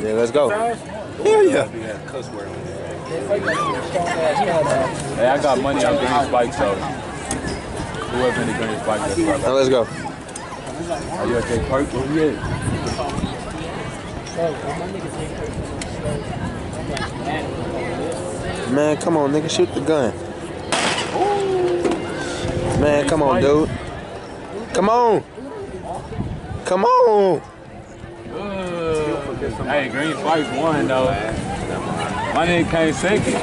Yeah, let's go. Hell yeah. Hey, I got money on green spikes, so whoever in the green spikes, that's right. Now let's go. Are you okay, Perk? Where you at? Man, come on, nigga, shoot the gun. Man, come on, dude. Come on. Come on. Hey, green spikes won, though. My nigga came second.